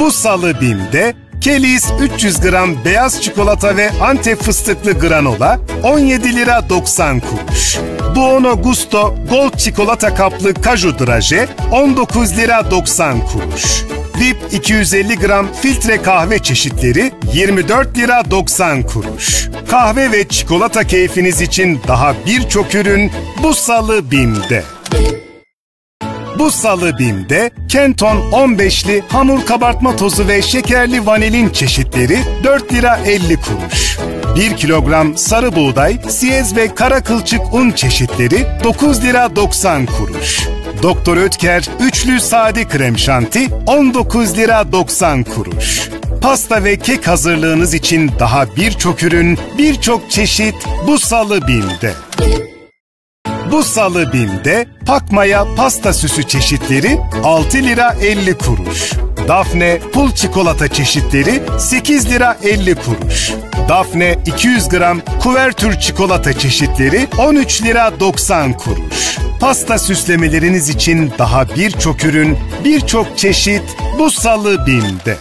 Bu salı BİM'de Kelis 300 gram beyaz çikolata ve Antep fıstıklı granola 17 lira 90 kuruş. Buono Gusto Gold çikolata kaplı kaju draje 19 lira 90 kuruş. VIP 250 gram filtre kahve çeşitleri 24 lira 90 kuruş. Kahve ve çikolata keyfiniz için daha birçok ürün bu salı BİM'de. Bu salı BİM'de Kenton 15'li hamur kabartma tozu ve şekerli vanilin çeşitleri 4 lira 50 kuruş. 1 kilogram sarı buğday, siyez ve kara kılçık un çeşitleri 9 lira 90 kuruş. Doktor Ötker üçlü sade krem şanti 19 lira 90 kuruş. Pasta ve kek hazırlığınız için daha birçok ürün, birçok çeşit bu salı BİM'de. Bu salı BİM'de Pakmaya pasta süsü çeşitleri 6 lira 50 kuruş. Dafne pul çikolata çeşitleri 8 lira 50 kuruş. Dafne 200 gram kuvertür çikolata çeşitleri 13 lira 90 kuruş. Pasta süslemeleriniz için daha birçok ürün, birçok çeşit bu salı BİM'de.